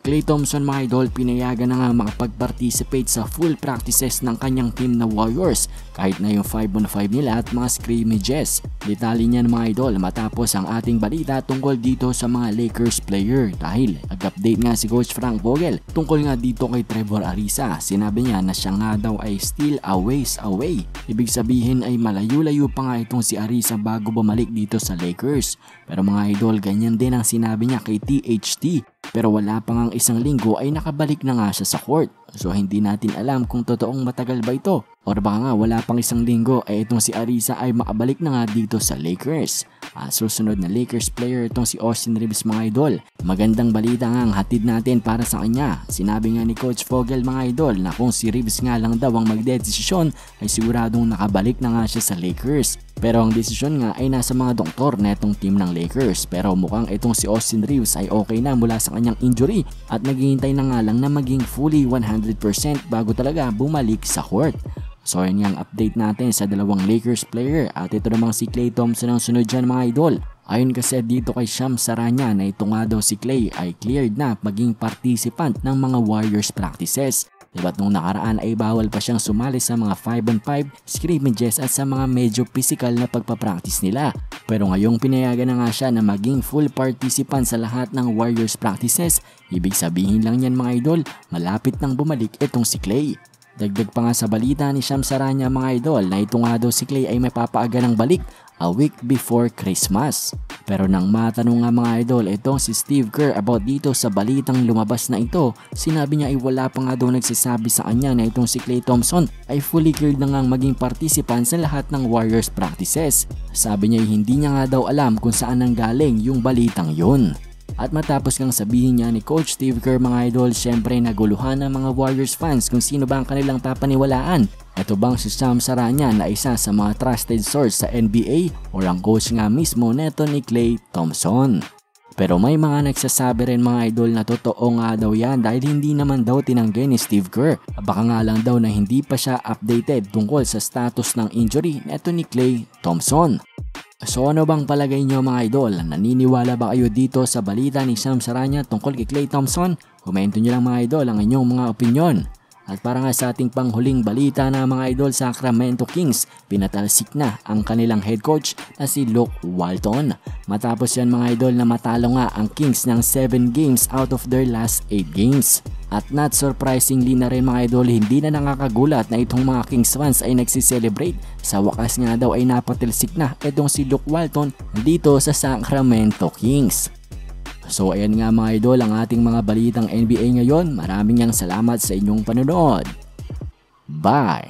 Clay Thompson mga idol pinayagan na nga makapag-participate sa full practices ng kanyang team na Warriors kahit na yung 5 on 5 nila at mga scrimmages. Detalye niyan mga idol matapos ang ating balita tungkol dito sa mga Lakers player dahil nag-update nga si Coach Frank Vogel tungkol nga dito kay Trevor Ariza. Sinabi niya na siya nga daw ay still a ways away. Ibig sabihin ay malayo-layo pa nga itong si Ariza bago bumalik dito sa Lakers. Pero mga idol ganyan din ang sinabi niya kay THT pero wala pa ngang isang linggo ay nakabalik na nga siya sa court. So hindi natin alam kung totoong matagal ba ito. Or baka nga wala pang isang linggo ay itong si Ariza ay makabalik na nga dito sa Lakers. Uh, susunod na Lakers player itong si Austin Reeves mga idol. Magandang balita nga ang hatid natin para sa kanya. Sinabi nga ni Coach Vogel mga idol na kung si Reeves nga lang daw ang magdedesisyon ay siguradong nakabalik na nga siya sa Lakers. Pero ang desisyon nga ay nasa mga doktor na itong team ng Lakers. Pero mukhang itong si Austin Reeves ay okay na mula sa kanyang injury at naghihintay na nga lang na maging fully 100% bago talaga bumalik sa court. So yun ang update natin sa dalawang Lakers player at ito namang si Klay Thompson ang sunod dyan mga idol. Ayon kasi dito kay Sham Saranya na ito nga daw si Clay ay cleared na maging participant ng mga Warriors practices. Diba't nung nakaraan ay bawal pa siyang sumali sa mga 5 on 5 scrimmages at sa mga medyo physical na pagpapractice nila. Pero ngayong pinayagan na nga siya na maging full participant sa lahat ng Warriors practices, ibig sabihin lang yan mga idol, malapit nang bumalik itong si Clay. Dagdag pa nga sa balita ni Sham Saranya mga idol na ito nga daw si Clay ay mapapaaga ng balik a week before Christmas. Pero nang matanong nga mga idol itong si Steve Kerr about dito sa balitang lumabas na ito, sinabi niya ay wala pa nga daw nagsasabi sa kanya na itong si Clay Thompson ay fully cleared na nga maging participant sa lahat ng Warriors practices. Sabi niya ay hindi niya nga daw alam kung saan nang galing yung balitang yun. At matapos kang sabihin niya ni Coach Steve Kerr mga idol, syempre naguluhan ng mga Warriors fans kung sino ba ang kanilang papaniwalaan. Ito bang si Sam Saranya na isa sa mga trusted source sa NBA o ang coach nga mismo neto ni Clay Thompson? Pero may mga nagsasabi rin mga idol na totoo nga daw yan dahil hindi naman daw tinanggi ni Steve Kerr. Baka nga lang daw na hindi pa siya updated tungkol sa status ng injury neto ni Clay Thompson. So ano bang palagay nyo mga idol? Naniniwala ba kayo dito sa balita ni Sam Saranya tungkol kay Clay Thompson? Komento nyo lang mga idol ang inyong mga opinion. At para nga sa ating panghuling balita na mga idol Sacramento Kings, pinatalsik na ang kanilang head coach na si Luke Walton. Matapos yan mga idol na matalo nga ang Kings ng 7 games out of their last 8 games. At not surprisingly na rin mga idol, hindi na nakakagulat na itong mga Kings fans ay nagsiselebrate. Sa wakas nga daw ay napatilsik na itong si Luke Walton dito sa Sacramento Kings. So ayan nga mga idol ang ating mga balitang NBA ngayon. Maraming yang salamat sa inyong panonood. Bye!